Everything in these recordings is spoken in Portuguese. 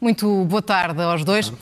Muito boa tarde aos dois.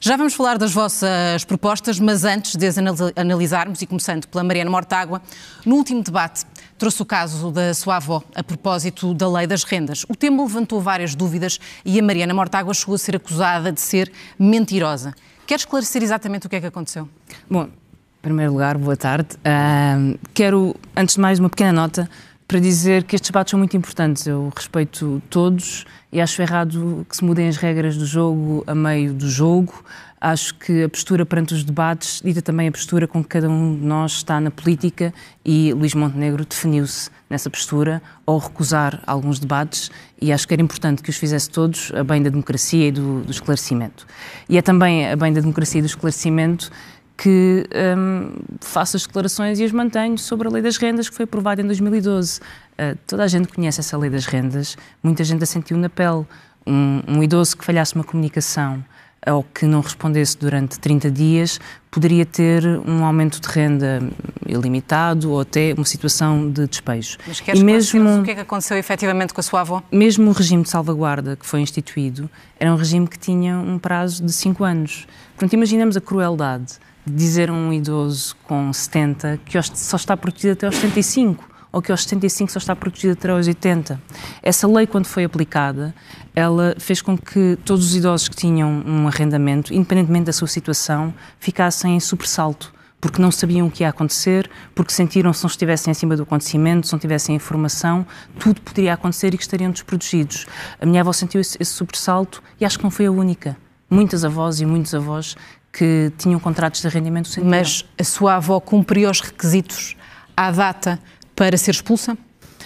Já vamos falar das vossas propostas, mas antes de as analisarmos, e começando pela Mariana Mortágua, no último debate trouxe o caso da sua avó a propósito da lei das rendas. O tema levantou várias dúvidas e a Mariana Mortágua chegou a ser acusada de ser mentirosa. Quer esclarecer exatamente o que é que aconteceu? Bom, em primeiro lugar, boa tarde. Uh, quero, antes de mais, uma pequena nota para dizer que estes debates são muito importantes. Eu respeito todos e acho errado que se mudem as regras do jogo a meio do jogo. Acho que a postura perante os debates dita também a postura com que cada um de nós está na política e Luís Montenegro definiu-se nessa postura ao recusar alguns debates e acho que era importante que os fizesse todos a bem da democracia e do, do esclarecimento. E é também a bem da democracia e do esclarecimento que um, faço as declarações e as mantenho sobre a lei das rendas que foi aprovada em 2012. Uh, toda a gente conhece essa lei das rendas, muita gente a sentiu na pele. Um, um idoso que falhasse uma comunicação ou que não respondesse durante 30 dias poderia ter um aumento de renda ilimitado ou até uma situação de despejo. Mas queres e mesmo o que é que aconteceu efetivamente com a sua avó? Mesmo o regime de salvaguarda que foi instituído era um regime que tinha um prazo de 5 anos. Portanto, imaginamos a crueldade dizer a um idoso com 70 que só está protegido até aos 75 ou que aos 75 só está protegido até aos 80. Essa lei, quando foi aplicada, ela fez com que todos os idosos que tinham um arrendamento, independentemente da sua situação, ficassem em sobressalto, porque não sabiam o que ia acontecer, porque sentiram se não estivessem acima do acontecimento, se não tivessem informação, tudo poderia acontecer e que estariam desprotegidos. A minha avó sentiu esse, esse sobressalto e acho que não foi a única. Muitas avós e muitos avós que tinham contratos de arrendamento sentiram. Mas a sua avó cumpriu os requisitos à data para ser expulsa?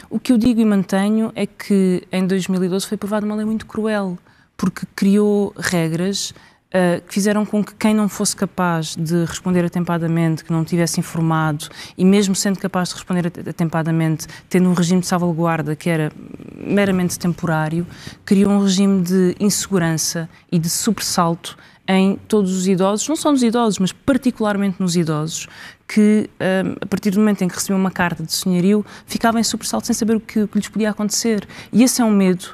O que eu digo e mantenho é que em 2012 foi aprovada uma lei muito cruel, porque criou regras Uh, que fizeram com que quem não fosse capaz de responder atempadamente, que não tivesse informado, e mesmo sendo capaz de responder atempadamente, tendo um regime de salvaguarda que era meramente temporário, criou um regime de insegurança e de sobressalto em todos os idosos, não só nos idosos, mas particularmente nos idosos, que um, a partir do momento em que recebiam uma carta de senhorio, ficavam em sobressalto sem saber o que, o que lhes podia acontecer. E esse é um medo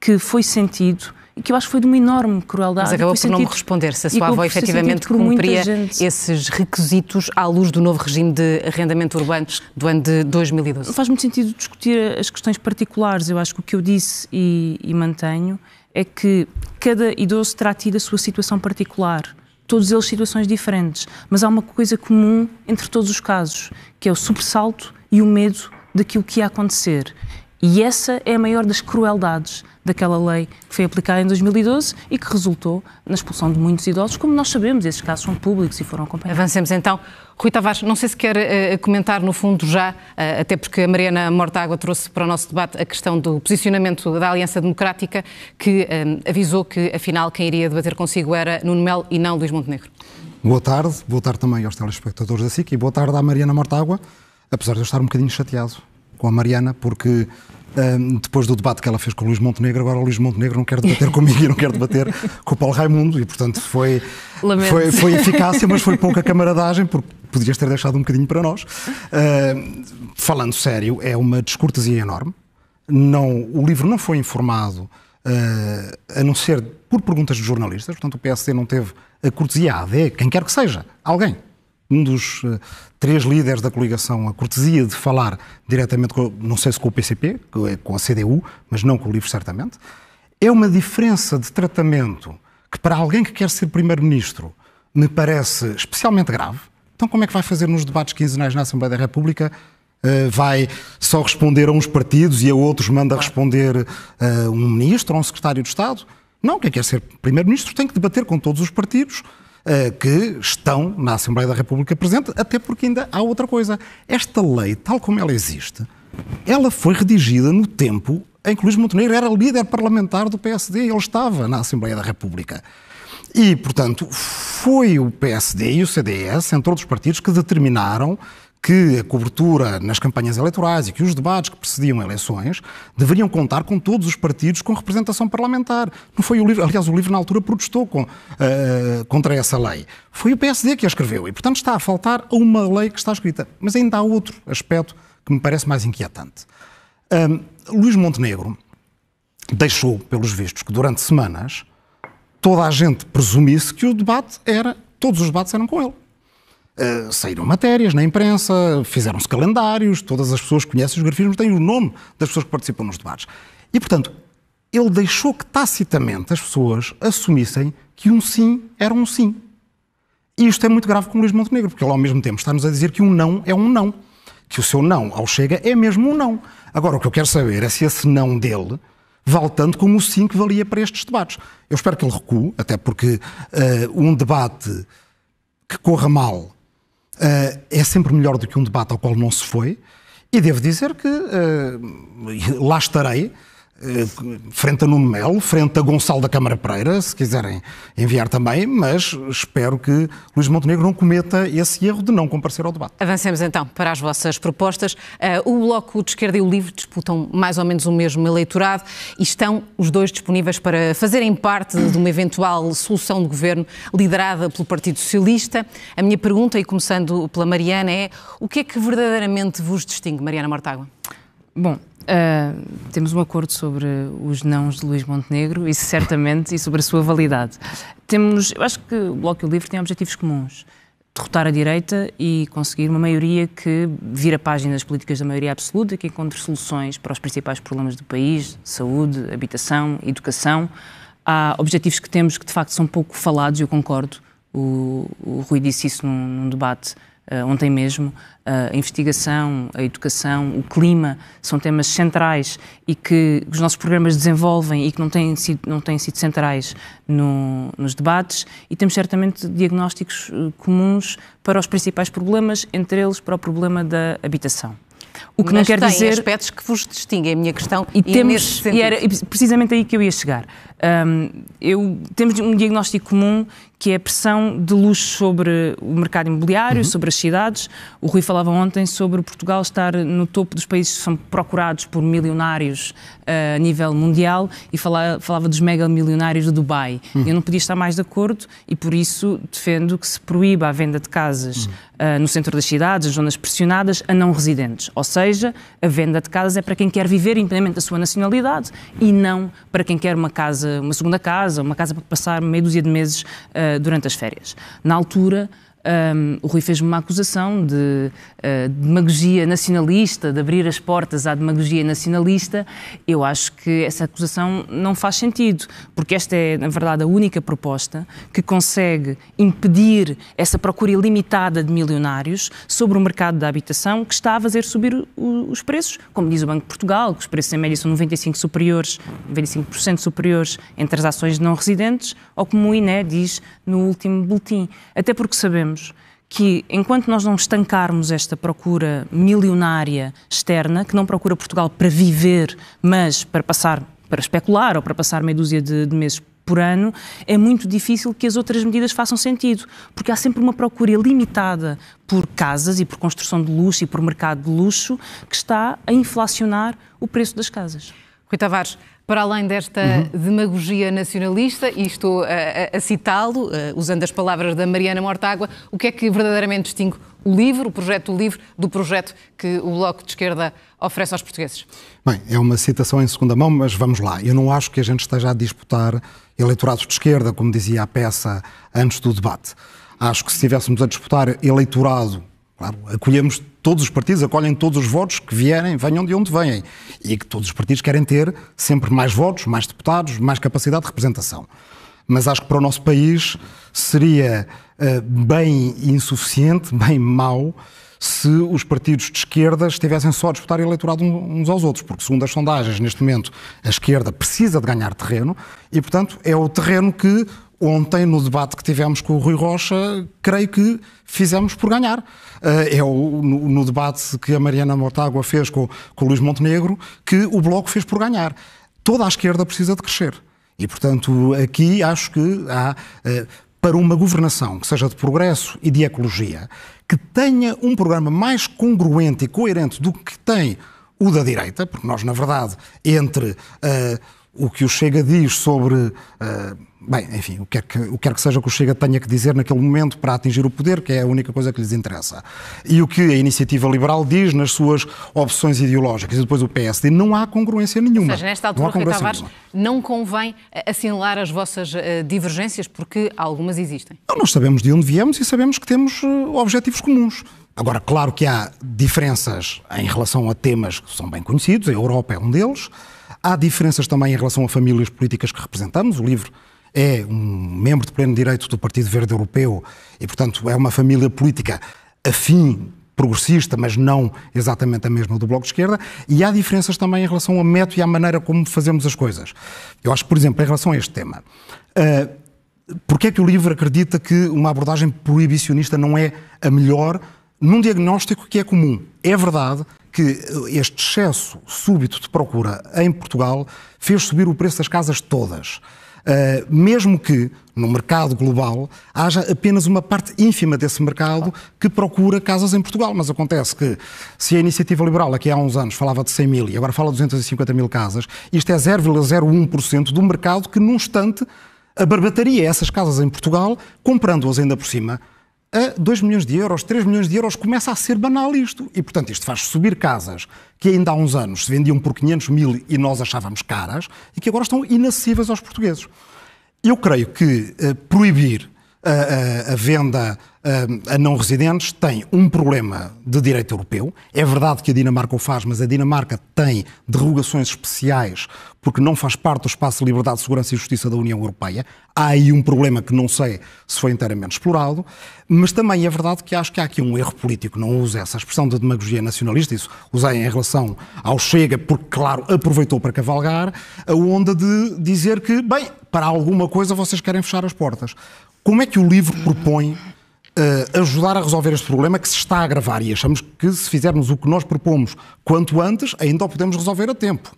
que foi sentido e que eu acho que foi de uma enorme crueldade. Mas acabou por não me responder se a sua avó efetivamente cumpria esses requisitos à luz do novo regime de arrendamento urbano do ano de 2012. Não faz muito sentido discutir as questões particulares. Eu acho que o que eu disse e, e mantenho é que cada idoso terá tido a sua situação particular, todos eles situações diferentes, mas há uma coisa comum entre todos os casos, que é o sobressalto e o medo daquilo que ia acontecer. E essa é a maior das crueldades daquela lei que foi aplicada em 2012 e que resultou na expulsão de muitos idosos, como nós sabemos, esses casos são públicos e foram acompanhados. Avancemos então. Rui Tavares, não sei se quer uh, comentar no fundo já, uh, até porque a Mariana Mortágua trouxe para o nosso debate a questão do posicionamento da Aliança Democrática, que uh, avisou que afinal quem iria debater consigo era Nuno Melo e não Luís Montenegro. Boa tarde, boa tarde também aos telespectadores da SIC e boa tarde à Mariana Mortágua, apesar de eu estar um bocadinho chateado com a Mariana, porque um, depois do debate que ela fez com o Luís Montenegro, agora o Luís Montenegro não quer debater comigo e não quer debater com o Paulo Raimundo, e portanto foi, foi, foi, eficácia, mas foi pouca camaradagem, porque podias ter deixado um bocadinho para nós. Uh, falando sério, é uma descortesia enorme. Não, o livro não foi informado, uh, a não ser por perguntas de jornalistas, portanto o PSD não teve a cortesia, a AD, quem quer que seja, alguém, um dos uh, três líderes da coligação a cortesia de falar diretamente, com, não sei se com o PCP, com a CDU, mas não com o LIVRE, certamente. É uma diferença de tratamento que, para alguém que quer ser Primeiro-Ministro, me parece especialmente grave. Então, como é que vai fazer nos debates quinzenais na Assembleia da República? Uh, vai só responder a uns partidos e a outros manda responder uh, um ministro ou um secretário de Estado? Não, quem quer ser Primeiro-Ministro tem que debater com todos os partidos que estão na Assembleia da República presente, até porque ainda há outra coisa. Esta lei, tal como ela existe, ela foi redigida no tempo em que Luís Montenegro era líder parlamentar do PSD ele estava na Assembleia da República. E, portanto, foi o PSD e o CDS, entre outros partidos, que determinaram que a cobertura nas campanhas eleitorais e que os debates que precediam eleições deveriam contar com todos os partidos com representação parlamentar. Não foi o livro, aliás, o livro na altura protestou com, uh, contra essa lei. Foi o PSD que a escreveu e, portanto, está a faltar a uma lei que está escrita. Mas ainda há outro aspecto que me parece mais inquietante. Um, Luís Montenegro deixou, pelos vistos, que durante semanas toda a gente presumisse que o debate era, todos os debates eram com ele. Uh, saíram matérias na imprensa, fizeram-se calendários, todas as pessoas conhecem os grafismos têm o nome das pessoas que participam nos debates. E, portanto, ele deixou que tacitamente as pessoas assumissem que um sim era um sim. E isto é muito grave com o Luís Montenegro, porque ele ao mesmo tempo está-nos a dizer que um não é um não. Que o seu não ao Chega é mesmo um não. Agora, o que eu quero saber é se esse não dele vale tanto como o sim que valia para estes debates. Eu espero que ele recue, até porque uh, um debate que corra mal uh, é sempre melhor do que um debate ao qual não se foi. E devo dizer que uh, lá estarei frente a Nuno Melo, frente a Gonçalo da Câmara Pereira, se quiserem enviar também, mas espero que Luís Montenegro não cometa esse erro de não comparecer ao debate. Avancemos então para as vossas propostas. Uh, o Bloco de Esquerda e o Livre disputam mais ou menos o mesmo eleitorado e estão os dois disponíveis para fazerem parte de uma eventual solução de governo liderada pelo Partido Socialista. A minha pergunta, e começando pela Mariana, é o que é que verdadeiramente vos distingue, Mariana Mortágua? Bom, Uh, temos um acordo sobre os nãos de Luís Montenegro, isso certamente, e sobre a sua validade. Temos, eu acho que o Bloco e o Livre têm objetivos comuns. Derrotar a direita e conseguir uma maioria que vira páginas políticas da maioria absoluta, que encontre soluções para os principais problemas do país, saúde, habitação, educação. Há objetivos que temos que de facto são pouco falados, eu concordo. O, o Rui disse isso num, num debate uh, ontem mesmo, a investigação, a educação, o clima são temas centrais e que os nossos programas desenvolvem e que não têm sido, não têm sido centrais no, nos debates e temos certamente diagnósticos eh, comuns para os principais problemas, entre eles para o problema da habitação. O que Mas não quer tem dizer aspectos que vos distinguem. A minha questão e, e é temos e era precisamente aí que eu ia chegar. Um, eu temos um diagnóstico comum que é a pressão de luxo sobre o mercado imobiliário, uhum. sobre as cidades. O Rui falava ontem sobre Portugal estar no topo dos países que são procurados por milionários uh, a nível mundial e falava, falava dos mega milionários de Dubai. Uhum. Eu não podia estar mais de acordo e por isso defendo que se proíba a venda de casas uhum. uh, no centro das cidades, as zonas pressionadas, a não residentes. Ou seja, a venda de casas é para quem quer viver independente da sua nacionalidade e não para quem quer uma casa, uma segunda casa, uma casa para passar meia dúzia de meses uh, durante as férias. Na altura, um, o Rui fez-me uma acusação de uh, demagogia nacionalista, de abrir as portas à demagogia nacionalista. Eu acho que essa acusação não faz sentido, porque esta é, na verdade, a única proposta que consegue impedir essa procura ilimitada de milionários sobre o mercado da habitação que está a fazer subir o, os preços, como diz o Banco de Portugal, que os preços em média são 95%, superiores, 95 superiores entre as ações não residentes, ou como o INE diz no último boletim. Até porque sabemos que enquanto nós não estancarmos esta procura milionária externa, que não procura Portugal para viver, mas para passar, para especular ou para passar meia dúzia de, de meses por ano, é muito difícil que as outras medidas façam sentido, porque há sempre uma procura limitada por casas e por construção de luxo e por mercado de luxo que está a inflacionar o preço das casas. Rui Tavares, para além desta uhum. demagogia nacionalista, e estou a, a, a citá-lo, uh, usando as palavras da Mariana Mortágua, o que é que verdadeiramente distingue o livro, o projeto do livro, do projeto que o Bloco de Esquerda oferece aos portugueses? Bem, é uma citação em segunda mão, mas vamos lá. Eu não acho que a gente esteja a disputar eleitorados de esquerda, como dizia a peça antes do debate. Acho que se estivéssemos a disputar eleitorado Claro, acolhemos todos os partidos, acolhem todos os votos que vierem, venham de onde vêm. E que todos os partidos querem ter sempre mais votos, mais deputados, mais capacidade de representação. Mas acho que para o nosso país seria uh, bem insuficiente, bem mau, se os partidos de esquerda estivessem só a disputar eleitorado uns aos outros, porque, segundo as sondagens, neste momento, a esquerda precisa de ganhar terreno e, portanto, é o terreno que ontem, no debate que tivemos com o Rui Rocha, creio que fizemos por ganhar. Eh, é o, no, no debate que a Mariana Mortágua fez com, com o Luís Montenegro, que o Bloco fez por ganhar. Toda a esquerda precisa de crescer. E, portanto, aqui acho que há, eh, para uma governação que seja de progresso e de ecologia, que tenha um programa mais congruente e coerente do que tem o da direita, porque nós, na verdade, entre uh, o que o Chega diz sobre. Uh, bem, enfim, o que, é que, o que quer que seja que o Chega tenha que dizer naquele momento para atingir o poder, que é a única coisa que lhes interessa. E o que a iniciativa liberal diz nas suas opções ideológicas. E depois o PSD. Não há congruência nenhuma. Ou seja, nesta altura, Rui Tavares, não convém assinalar as vossas uh, divergências, porque algumas existem. Não, nós sabemos de onde viemos e sabemos que temos uh, objetivos comuns. Agora, claro que há diferenças em relação a temas que são bem conhecidos, a Europa é um deles. Há diferenças também em relação a famílias políticas que representamos. O LIVRE é um membro de pleno direito do Partido Verde Europeu e, portanto, é uma família política afim, progressista, mas não exatamente a mesma do Bloco de Esquerda. E há diferenças também em relação ao método e à maneira como fazemos as coisas. Eu acho por exemplo, em relação a este tema, uh, porquê é que o LIVRE acredita que uma abordagem proibicionista não é a melhor num diagnóstico que é comum. É verdade que este excesso súbito de procura em Portugal fez subir o preço das casas todas. Uh, mesmo que no mercado global haja apenas uma parte ínfima desse mercado que procura casas em Portugal. Mas acontece que se a iniciativa liberal aqui há uns anos falava de 100 mil e agora fala de 250 mil casas, isto é 0,01% do mercado que num instante abarbataria essas casas em Portugal, comprando-as ainda por cima a 2 milhões de euros, 3 milhões de euros, começa a ser banal isto. E, portanto, isto faz subir casas que ainda há uns anos se vendiam por 500 mil e nós achávamos caras e que agora estão inacessíveis aos portugueses. Eu creio que uh, proibir a, a, a venda a, não residentes tem um problema de direito europeu. É verdade que a Dinamarca o faz, mas a Dinamarca tem derrogações especiais porque não faz parte do espaço de liberdade, segurança e justiça da União Europeia. Há aí um problema que não sei se foi inteiramente explorado, mas também é verdade que acho que há aqui um erro político. Não uso essa expressão de demagogia nacionalista, isso usei em relação ao Chega, porque, claro, aproveitou para cavalgar a onda de dizer que, bem, para alguma coisa vocês querem fechar as portas. Como é que o livro propõe Uh, ajudar a resolver este problema que se está a agravar e achamos que se fizermos o que nós propomos quanto antes, ainda o podemos resolver a tempo.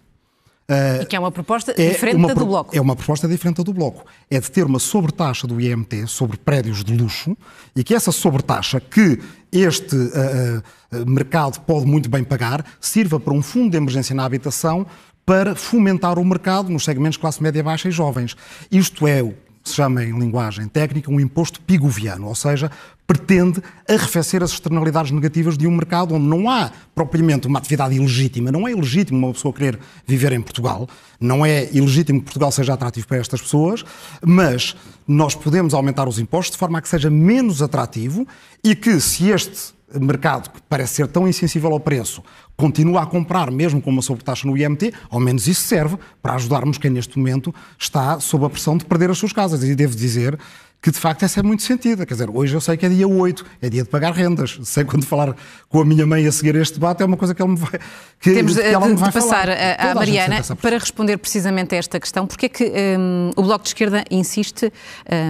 Uh, e que é uma proposta é diferente uma da do Bloco. É uma proposta diferente da do Bloco. É de ter uma sobretaxa do IMT sobre prédios de luxo e que essa sobretaxa que este uh, mercado pode muito bem pagar sirva para um fundo de emergência na habitação para fomentar o mercado nos segmentos classe média baixa e jovens. Isto é se chama em linguagem técnica um imposto pigoviano, ou seja, pretende arrefecer as externalidades negativas de um mercado onde não há propriamente uma atividade ilegítima. Não é ilegítimo uma pessoa querer viver em Portugal, não é ilegítimo que Portugal seja atrativo para estas pessoas, mas nós podemos aumentar os impostos de forma a que seja menos atrativo e que, se este mercado, que parece ser tão insensível ao preço, continua a comprar, mesmo com uma sobretaxa no IMT, ao menos isso serve para ajudarmos quem neste momento está sob a pressão de perder as suas casas. E devo dizer que de facto essa é muito sentida. Quer dizer, hoje eu sei que é dia 8, é dia de pagar rendas. Sei quando falar com a minha mãe a seguir este debate, é uma coisa que ele me vai. Que, Temos que ela de, me vai de passar falar. à Mariana a para responder precisamente a esta questão. Porque é que um, o Bloco de Esquerda insiste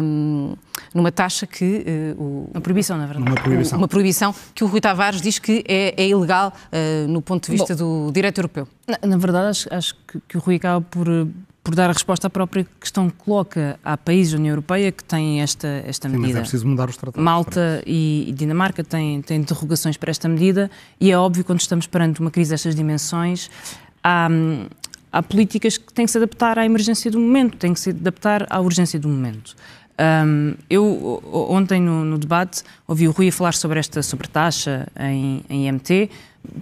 um, numa taxa que. Uh, o, uma proibição, na verdade. Uma proibição. Uma proibição que o Rui Tavares diz que é, é ilegal uh, no ponto de vista Bom, do direito europeu. Na, na verdade, acho, acho que, que, o Rui acaba por por dar a resposta à própria questão que coloca. Há países da União Europeia que têm esta, esta Sim, medida. Mas é preciso mudar os tratados. Malta e, e, Dinamarca têm, têm derrogações para esta medida e é óbvio, quando estamos perante uma crise destas dimensões, há, há políticas que têm que se adaptar à emergência do momento, têm que se adaptar à urgência do momento. Um, eu, ontem no, no, debate, ouvi o Rui falar sobre esta sobretaxa em, em IMT,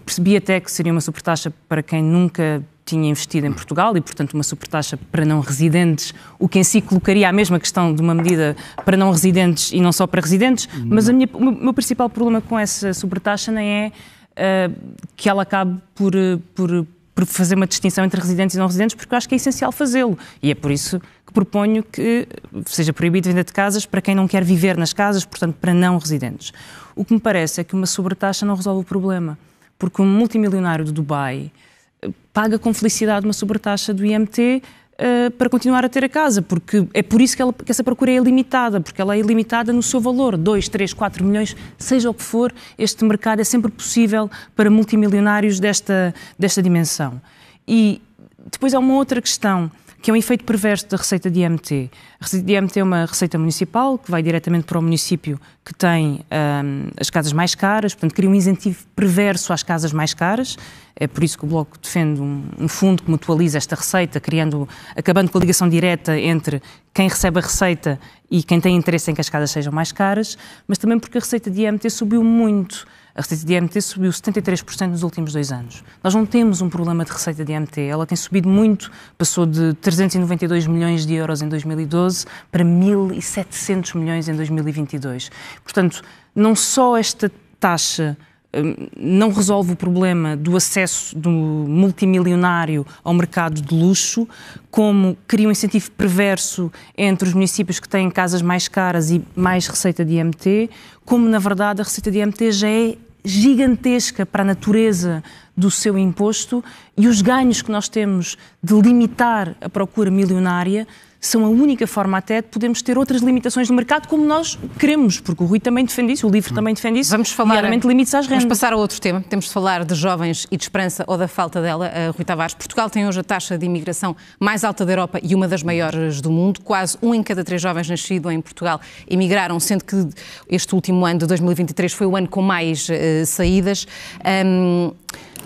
percebi até que seria uma sobretaxa para quem nunca tinha investido em Portugal e, portanto, uma supertaxa para não residentes, o que em si colocaria a mesma questão de uma medida para não residentes e não só para residentes, mas minha, o meu principal problema com essa supertaxa nem é uh, que ela acabe por, por, por fazer uma distinção entre residentes e não residentes, porque eu acho que é essencial fazê-lo. E é por isso que proponho que seja proibido vender de casas para quem não quer viver nas casas, portanto, para não residentes. O que me parece é que uma sobretaxa não resolve o problema, porque um multimilionário de Dubai paga com felicidade uma sobretaxa do IMT uh, eh, para continuar a ter a casa, porque é por isso que, ela, que, essa procura é ilimitada, porque ela é ilimitada no seu valor, 2, 3, 4 milhões, seja o que for, este mercado é sempre possível para multimilionários desta, desta dimensão. E depois há uma outra questão que é um efeito perverso da receita de IMT. A receita de IMT é uma receita municipal que vai diretamente para o município que tem um, as casas mais caras, portanto, cria um incentivo perverso às casas mais caras. É por isso que o Bloco defende um, um, fundo que mutualiza esta receita, criando, acabando com a ligação direta entre quem recebe a receita e quem tem interesse em que as casas sejam mais caras, mas também porque a receita de IMT subiu muito. A receita de IMT subiu 73% nos últimos dois anos. Nós não temos um problema de receita de IMT. Ela tem subido muito, passou de 392 milhões de euros em 2012 para 1.700 milhões em 2022. Portanto, não só esta taxa não resolve o problema do acesso do multimilionário ao mercado de luxo, como cria um incentivo perverso entre os municípios que têm casas mais caras e mais receita de IMT, como na verdade a receita de IMT já é gigantesca para a natureza do seu imposto e os ganhos que nós temos de limitar a procura milionária são a única forma até de podermos ter outras limitações no mercado como nós queremos, porque o Rui também defende isso, o livro também defende isso, vamos falar, limites às rendas. Vamos passar a outro tema, temos de falar de jovens e de esperança ou da falta dela. Uh, Rui Tavares, Portugal tem hoje a taxa de imigração mais alta da Europa e uma das maiores do mundo. Quase um em cada três jovens nascidos em Portugal emigraram, sendo que este último ano de 2023 foi o ano com mais uh, saídas. Um,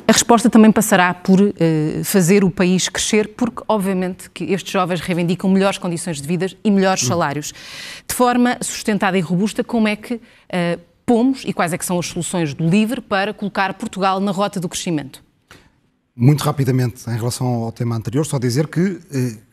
a resposta também passará por uh, fazer o país crescer, porque, obviamente, que estes jovens reivindicam melhores condições de vida e melhores hum. salários. De forma sustentada e robusta, como é que uh, pomos e quais é que são as soluções do LIVRE para colocar Portugal na rota do crescimento? Muito rapidamente, em relação ao tema anterior, só dizer que uh,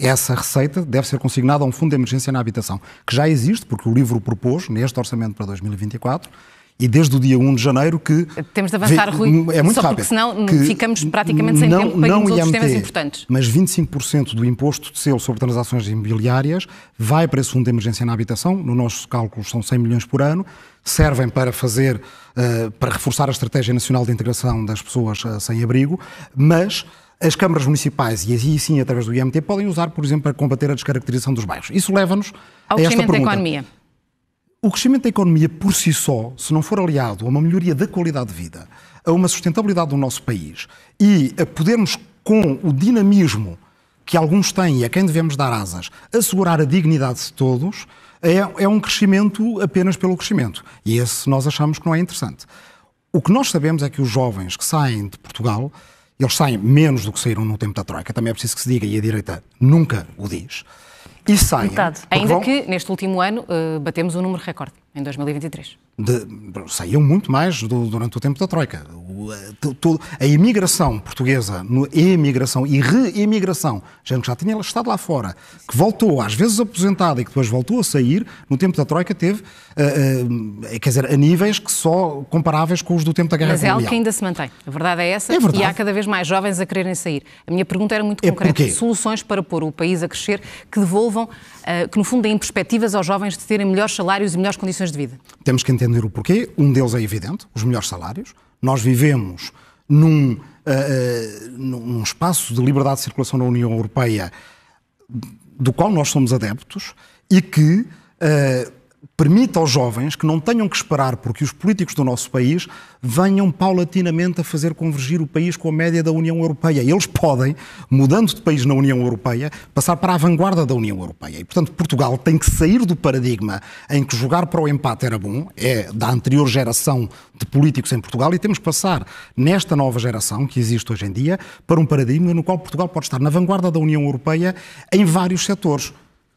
essa receita deve ser consignada a um fundo de emergência na habitação, que já existe, porque o livro propôs, neste orçamento para 2024, e desde o dia 1 de janeiro que... Temos de avançar, Rui, é muito só rápido, porque senão ficamos praticamente sem não, tempo para irmos outros IMT, temas importantes. Mas 25% do imposto de selo sobre transações imobiliárias vai para esse fundo de emergência na habitação, no nosso cálculo são 100 milhões por ano, servem para fazer, uh, para reforçar a estratégia nacional de integração das pessoas uh, sem abrigo, mas as câmaras municipais, e aí sim através do IMT, podem usar, por exemplo, para combater a descaracterização dos bairros. Isso leva-nos a esta pergunta. da economia. O crescimento da economia por si só, se não for aliado a uma melhoria da qualidade de vida, a uma sustentabilidade do nosso país e a podermos, com o dinamismo que alguns têm e a quem devemos dar asas, assegurar a dignidade de todos, é, é um crescimento apenas pelo crescimento. E esse nós achamos que não é interessante. O que nós sabemos é que os jovens que saem de Portugal, eles saem menos do que saíram no tempo da Troika, também é preciso que se diga, e a direita nunca o diz e saem. Ainda vão... que neste último ano uh, batemos um número recorde, em 2023 de, saíam muito mais do, durante o tempo da Troika. O, a, a, imigração portuguesa, no, imigração e reimigração, gente que já tinha estado lá fora, que voltou, às vezes aposentada e que depois voltou a sair, no tempo da Troika teve, uh, uh, quer dizer, a níveis que só comparáveis com os do tempo da Guerra Mas Colonial. Mas é algo que ainda se mantém. A verdade é essa é verdade. e há cada vez mais jovens a quererem sair. A minha pergunta era muito é concreta. Soluções para pôr o país a crescer que devolvam, uh, que no fundo deem perspectivas aos jovens de terem melhores salários e melhores condições de vida. Temos que entender o porquê. Um deles é evidente, os melhores salários. Nós vivemos num, uh, num espaço de liberdade de circulação na União Europeia do qual nós somos adeptos e que uh, permita aos jovens que não tenham que esperar porque os políticos do nosso país venham paulatinamente a fazer convergir o país com a média da União Europeia. Eles podem, mudando de país na União Europeia, passar para a vanguarda da União Europeia. E, portanto, Portugal tem que sair do paradigma em que jogar para o empate era bom, é da anterior geração de políticos em Portugal, e temos que passar, nesta nova geração que existe hoje em dia, para um paradigma no qual Portugal pode estar na vanguarda da União Europeia em vários setores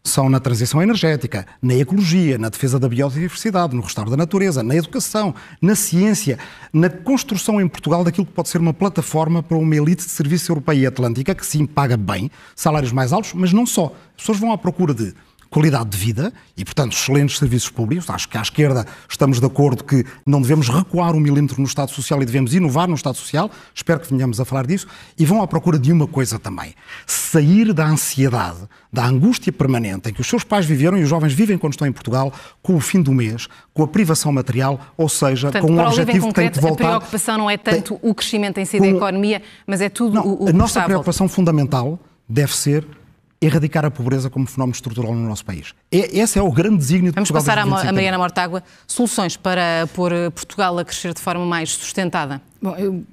são na transição energética, na ecologia, na defesa da biodiversidade, no restauro da natureza, na educação, na ciência, na construção em Portugal daquilo que pode ser uma plataforma para uma elite de serviço europeia e atlântica que sim paga bem, salários mais altos, mas não só. As pessoas vão à procura de qualidade de vida e, portanto, excelentes serviços públicos. Acho que à esquerda estamos de acordo que não devemos recuar um milímetro no Estado Social e devemos inovar no Estado Social. Espero que venhamos a falar disso. E vão à procura de uma coisa também: sair da ansiedade, da angústia permanente em que os seus pais viveram e os jovens vivem quando estão em Portugal, com o fim do mês, com a privação material, ou seja, portanto, com um objetivo que tem que voltar. A preocupação não é tanto tem... o crescimento em si da economia, mas é tudo não, o, o A nossa preocupação fundamental deve ser erradicar a pobreza como fenómeno estrutural no nosso país. É, esse é o grande desígnio de Vamos Portugal. Vamos passar a, a Mariana Mortágua. Soluções para pôr Portugal a crescer de forma mais sustentada? Bom, eu...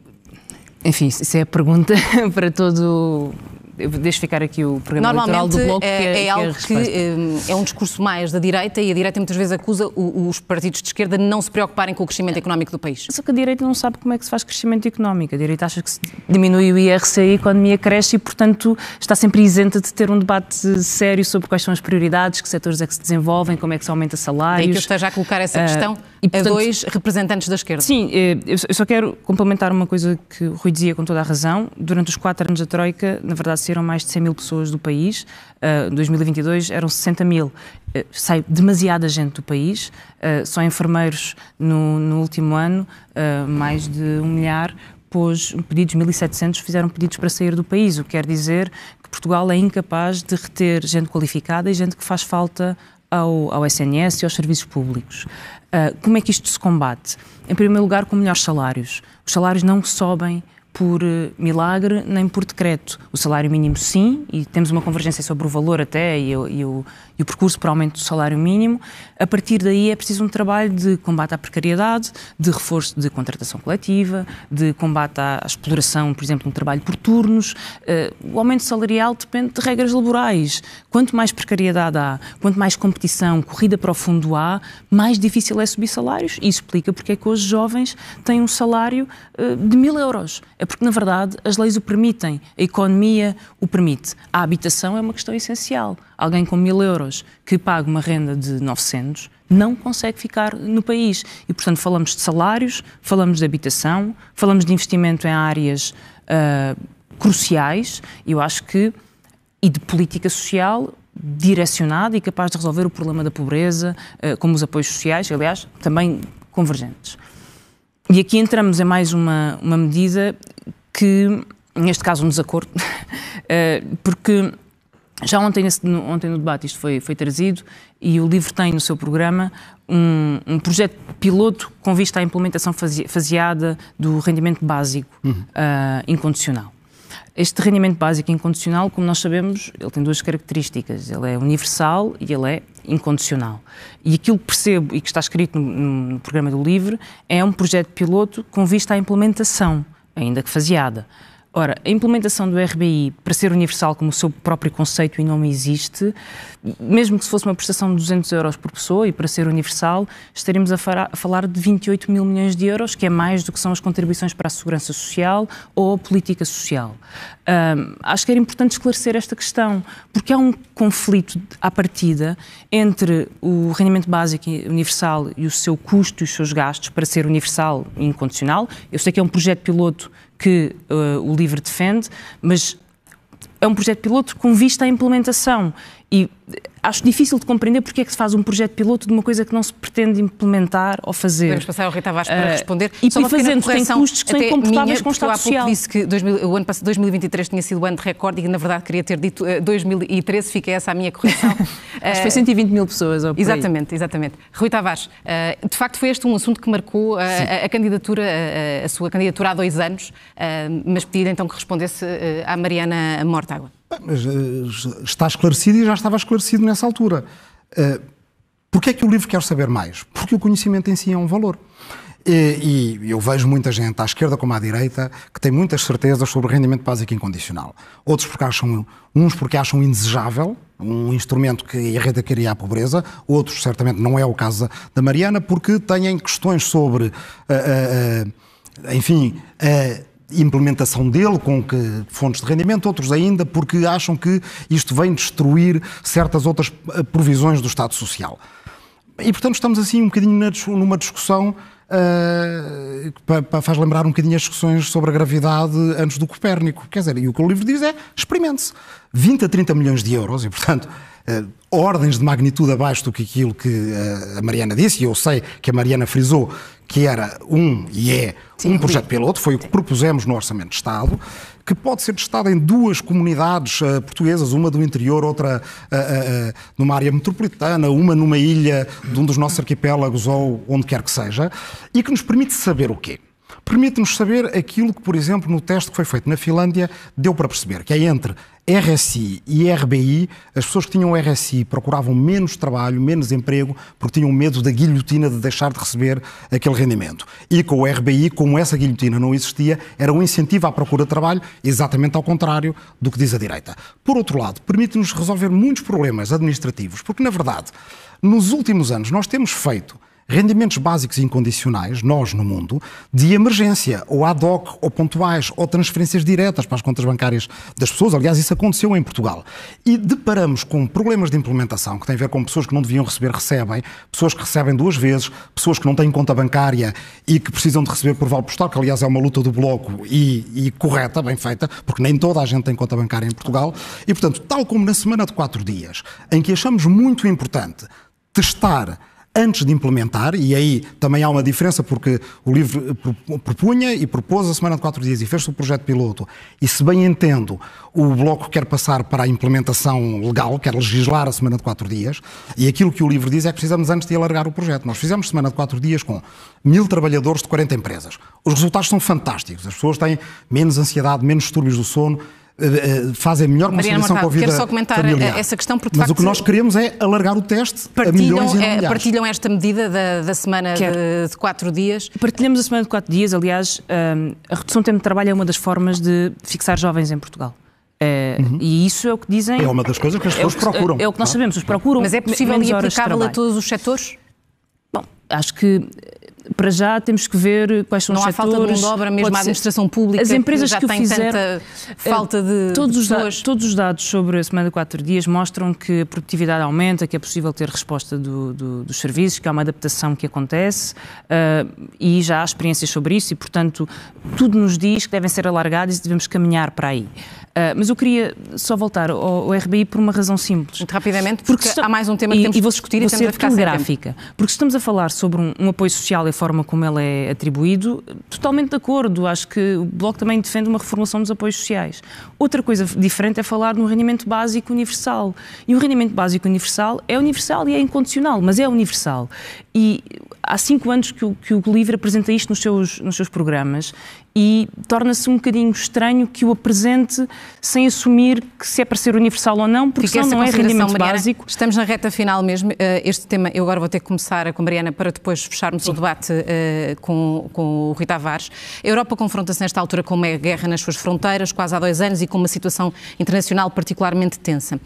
Enfim, isso é a pergunta para todo deixo ficar aqui o programa eleitoral do Bloco, é, que é, é algo que é, é um discurso mais da direita e a direita muitas vezes acusa os partidos de esquerda de não se preocuparem com o crescimento económico do país. Só que a direita não sabe como é que se faz crescimento económico. A direita acha que se diminui o IRC, a economia cresce e, portanto, está sempre isenta de ter um debate sério sobre quais são as prioridades, que setores é que se desenvolvem, como é que se aumenta salários. Daí que eu esteja a colocar essa questão uh, e, portanto, a dois representantes da esquerda. Sim, eh, eu só quero complementar uma coisa que o Rui dizia com toda a razão. Durante os quatro anos da Troika, na verdade, saíram mais de 100 mil pessoas do país. Em uh, 2022 eram 60 mil. Uh, sai demasiada gente do país. Uh, só enfermeiros no, no último ano, mais de um milhar, pôs pedidos, 1.700 fizeram pedidos para sair do país, o que quer dizer que Portugal é incapaz de reter gente qualificada e gente que faz falta ao, ao SNS e aos serviços públicos. Uh, como é que isto se combate? Em primeiro lugar, com melhores salários. Os salários não sobem por eh, milagre nem por decreto. O salário mínimo, sim, e temos uma convergência sobre o valor até e, e o, e o percurso para o aumento do salário mínimo. A partir daí é preciso um trabalho de combate à precariedade, de reforço de contratação coletiva, de combate à exploração, por exemplo, no trabalho por turnos. Eh, o aumento salarial depende de regras laborais. Quanto mais precariedade há, quanto mais competição, corrida para o fundo há, mais difícil é subir salários. Isso explica porque é que hoje jovens têm um salário eh, de mil euros é porque, na verdade, as leis o permitem, a economia o permite. A habitação é uma questão essencial. Alguém com mil euros que paga uma renda de 900 não consegue ficar no país. E, portanto, falamos de salários, falamos de habitação, falamos de investimento em áreas uh, cruciais, eu acho que, e de política social direcionada e capaz de resolver o problema da pobreza, uh, como os apoios sociais, aliás, também convergentes. E aqui entramos em mais uma, uma medida que, neste caso, um desacordo, eh, porque já ontem, ontem no debate isto foi, foi trazido e o LIVRE tem no seu programa um, um projeto piloto com vista à implementação faseada do rendimento básico uhum. uh, incondicional. Este rendimento básico incondicional, como nós sabemos, ele tem duas características. Ele é universal e ele é incondicional. E aquilo que percebo e que está escrito no, no programa do LIVRE é um projeto piloto com vista à implementação, ainda que faseada. Ora, a implementação do RBI para ser universal como o seu próprio conceito e nome existe, mesmo que se fosse uma prestação de 200 euros por pessoa e para ser universal, estaríamos a, a falar de 28 mil milhões de euros, que é mais do que são as contribuições para a segurança social ou a política social. Um, acho que era importante esclarecer esta questão, porque há um conflito à partida entre o rendimento básico universal e o seu custo e os seus gastos para ser universal e incondicional. Eu sei que é um projeto piloto que uh, o LIVRE defende, mas é um projeto piloto com vista à implementação. E acho difícil de compreender porque é que se faz um projeto piloto de uma coisa que não se pretende implementar ou fazer. Podemos passar ao Rita Vaz para uh, responder. E, Só e fazendo tem custos que são incompatíveis com o Estado Social. disse que 2000, o ano passado, 2023 tinha sido o ano de recorde e na verdade queria ter dito uh, 2013, fica essa a minha correção. Acho que foi 120 mil pessoas. Ou exatamente, exatamente. Rui Tavares, uh, de facto foi este um assunto que marcou a, a, candidatura, a, a, sua candidatura há dois anos, mas pedi então que respondesse à Mariana Mortágua. Uh, está esclarecido e já estava esclarecido nessa altura. Uh, Porquê é que o livro quer saber mais? Porque o conhecimento em si é um valor. E, e, eu vejo muita gente, à esquerda como à direita, que tem muitas certezas sobre o rendimento básico incondicional. Outros porque acham, uns porque acham indesejável, um instrumento que erradicaria a pobreza, outros certamente não é o caso da Mariana, porque têm questões sobre, uh, uh, enfim, implementação dele com que fontes de rendimento, outros ainda porque acham que isto vem destruir certas outras eh, provisões do Estado Social. E, portanto, estamos assim um bocadinho numa discussão uh, que faz lembrar um bocadinho as discussões sobre a gravidade antes do Copérnico. Quer dizer, e o que o livro diz é experimente-se. 20 a 30 milhões de euros, e, portanto, uh, ordens de magnitude abaixo do que aquilo que uh, a Mariana disse, e eu sei que a Mariana frisou que era um e é um projeto piloto, foi o que propusemos no Orçamento de Estado, que pode ser testado em duas comunidades uh, portuguesas, uma do interior, outra uh, uh, numa área metropolitana, uma numa ilha de um dos nossos arquipélagos ou onde quer que seja, e que nos permite saber o quê? Permite-nos saber aquilo que, por exemplo, no teste que foi feito na Finlândia, deu para perceber, que é entre RSI e RBI, as pessoas que tinham RSI procuravam menos trabalho, menos emprego, porque tinham medo da guilhotina de deixar de receber aquele rendimento. E com o RBI, como essa guilhotina não existia, era um incentivo à procura de trabalho, exatamente ao contrário do que diz a direita. Por outro lado, permite-nos resolver muitos problemas administrativos, porque, na verdade, nos últimos anos nós temos feito rendimentos básicos incondicionais, nós no mundo, de emergência, ou ad hoc, ou pontuais, ou transferências diretas para as contas bancárias das pessoas. Aliás, isso aconteceu em Portugal. E deparamos com problemas de implementação que têm a ver com pessoas que não deviam receber, recebem, pessoas que recebem duas vezes, pessoas que não têm conta bancária e que precisam de receber por vale postal, que aliás é uma luta do Bloco e, e correta, bem feita, porque nem toda a gente tem conta bancária em Portugal. E, portanto, tal como na semana de quatro dias, em que achamos muito importante testar antes de implementar, e aí também há uma diferença porque o livro propunha e propôs a semana de quatro dias e fez-se o projeto piloto, e se bem entendo, o Bloco quer passar para a implementação legal, quer legislar a semana de quatro dias, e aquilo que o livro diz é que precisamos antes de alargar o projeto. Nós fizemos semana de quatro dias com mil trabalhadores de 40 empresas. Os resultados são fantásticos, as pessoas têm menos ansiedade, menos distúrbios do sono, fazem melhor Mariana conciliação Mortado, com a vida quero só comentar familiar. essa questão porque de Mas facto, o que nós queremos é alargar o teste partilham, a milhões e não é, milhares. partilham esta medida da, da semana de, de, quatro dias? Partilhamos a semana de quatro dias, aliás, hum, a redução do tempo de trabalho é uma das formas de fixar jovens em Portugal. É, uhum. E isso é o que dizem. É uma das coisas que as pessoas é procuram. É o que nós sabemos, os procuram. Mas é possível e aplicável a todos os setores? Bom, acho que para já temos que ver quais são não os setores. Não há falta de mão de obra, mesmo a administração pública As empresas que já que o tem fizeram, tanta falta de, todos, de pessoas. Os todos os dados sobre a semana de quatro dias mostram que a produtividade aumenta, que é possível ter resposta do, do, dos serviços, que há uma adaptação que acontece uh, e já há experiências sobre isso e, portanto, tudo nos diz que devem ser alargados e devemos caminhar para aí. Uh, mas eu queria só voltar ao, ao, RBI por uma razão simples. Muito rapidamente, porque, porque há mais um tema que e, temos e vou, que discutir vou e temos a ficar sem gráfica. Tempo. Porque estamos a falar sobre um, um, apoio social e forma como ele é atribuído, totalmente de acordo. Acho que o Bloco também defende uma reformulação dos apoios sociais. Outra coisa diferente é falar no rendimento básico universal. E o rendimento básico universal é universal e é incondicional, mas é universal. E há cinco anos que o, que o LIVRE apresenta isto nos seus, nos seus programas e torna-se um bocadinho estranho que o apresente sem assumir que se é para ser universal ou não, porque senão não é rendimento Mariana, básico. Estamos na reta final mesmo. Eh, este tema, eu agora vou ter que começar com a Mariana para depois fecharmos Sim. o debate uh, com, com o Rui Tavares. A Europa confronta-se nesta altura com uma guerra nas suas fronteiras, quase há dois anos, e com uma situação internacional particularmente tensa.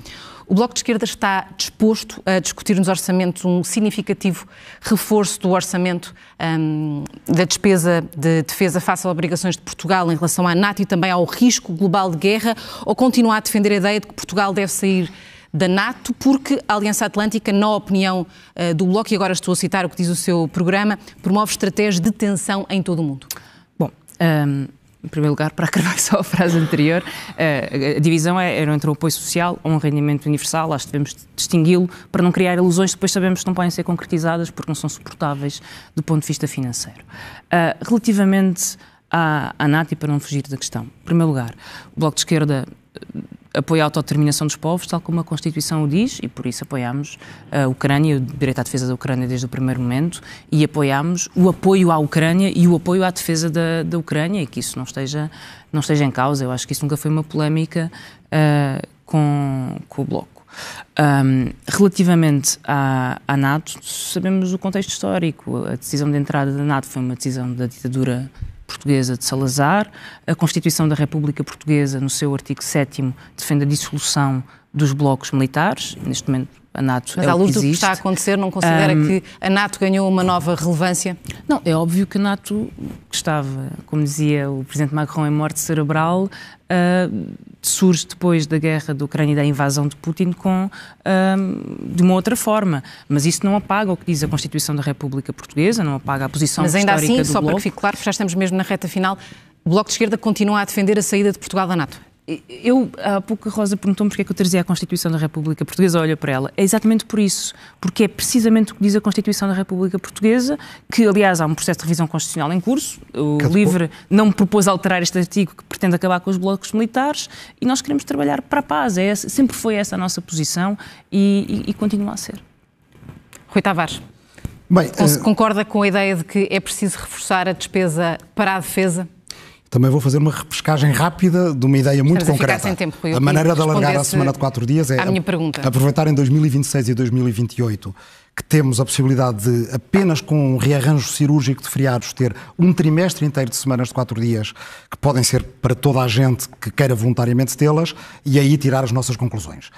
O Bloco de Esquerda está disposto a discutir nos orçamentos um significativo reforço do orçamento um, da despesa de defesa face às obrigações de Portugal em relação à NATO e também ao risco global de guerra, ou continuar a defender a ideia de que Portugal deve sair da NATO, porque a Aliança Atlântica, na opinião uh, do Bloco, e agora estou a citar o que diz o seu programa, promove estratégias de tensão em todo o mundo. Bom, um, em primeiro lugar, para acabar só a frase anterior, eh, a divisão é, era entre o apoio social ou um rendimento universal, acho que devemos distingui-lo para não criar ilusões que depois sabemos que não podem ser concretizadas porque não são suportáveis do ponto de vista financeiro. Eh, relativamente à, à e para não fugir da questão, em primeiro lugar, o Bloco de Esquerda apoia a autodeterminação dos povos, tal como a Constituição o diz, e por isso apoiamos a Ucrânia, o direito à defesa da Ucrânia desde o primeiro momento, e apoiamos o apoio à Ucrânia e o apoio à defesa da, da Ucrânia, e que isso não esteja, não esteja em causa. Eu acho que isso nunca foi uma polémica uh, com, com o Bloco. Um, relativamente à, à, NATO, sabemos o contexto histórico. A decisão de entrada da NATO foi uma decisão da ditadura portuguesa de Salazar. A Constituição da República Portuguesa, no seu artigo 7 defende a dissolução dos blocos militares. Neste momento, a NATO Mas é à luz do que está a acontecer, não considera um, que a NATO ganhou uma nova relevância? Não, é óbvio que a NATO estava, como dizia o Presidente Macron, em morte cerebral, uh, surge depois da guerra da Ucrânia e da invasão de Putin com, uh, de uma outra forma. Mas isso não apaga o que diz a Constituição da República Portuguesa, não apaga a posição Mas ainda assim, só bloco. para que fique claro, já estamos mesmo na reta final, o Bloco de Esquerda continua a defender a saída de Portugal da NATO? Eu, há pouco a Rosa perguntou-me porque é que eu trazia a Constituição da República Portuguesa, olha para ela. É exatamente por isso, porque é precisamente o que diz a Constituição da República Portuguesa, que aliás há um processo de revisão constitucional em curso, o que LIVRE não propôs alterar este artigo que pretende acabar com os blocos militares e nós queremos trabalhar para a paz, é essa, sempre foi essa a nossa posição e, e, e continua a ser. Rui Tavares. Bem, concorda uh... com a ideia de que é preciso reforçar a despesa para a defesa? Também vou fazer uma repescagem rápida de uma ideia muito Estamos a concreta. sem tempo, Rui. A maneira de alargar a semana de quatro dias é à minha pergunta. aproveitar em 2026 e 2028 que temos a possibilidade de, apenas com um rearranjo cirúrgico de feriados, ter um trimestre inteiro de semanas de quatro dias, que podem ser para toda a gente que queira voluntariamente tê-las, e aí tirar as nossas conclusões.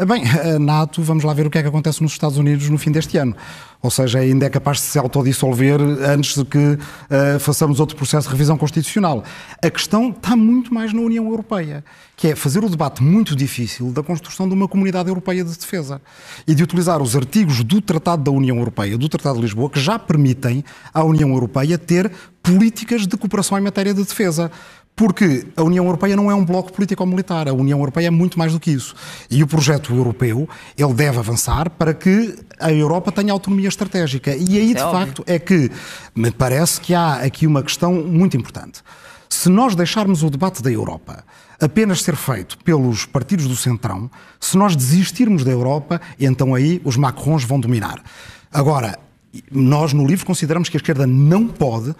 Ah, Bem, a NATO, vamos lá ver o que é que acontece nos Estados Unidos no fim deste ano. Ou seja, ainda é capaz de se autodissolver antes de que uh, façamos outro processo de revisão constitucional. A questão está muito mais na União Europeia, que é fazer o debate muito difícil da construção de uma comunidade europeia de defesa e de utilizar os artigos do Tratado da União Europeia, do Tratado de Lisboa, que já permitem à União Europeia ter políticas de cooperação em matéria de defesa. Porque a União Europeia não é um bloco político-militar, a União Europeia é muito mais do que isso. E o projeto europeu, ele deve avançar para que a Europa tenha autonomia estratégica. E aí, de é facto, é que me parece que há aqui uma questão muito importante. Se nós deixarmos o debate da Europa apenas ser feito pelos partidos do Centrão, se nós desistirmos da Europa, então aí os Macrons vão dominar. Agora, nós no livro consideramos que a esquerda não pode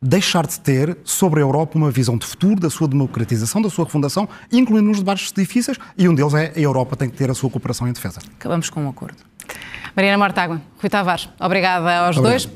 deixar de ter sobre a Europa uma visão de futuro, da sua democratização, da sua refundação, incluindo nos debates difíceis, e um deles é a Europa tem que ter a sua cooperação em defesa. Acabamos com um acordo. Mariana Mortágua, Rui Tavares, obrigada aos Obrigado. dois.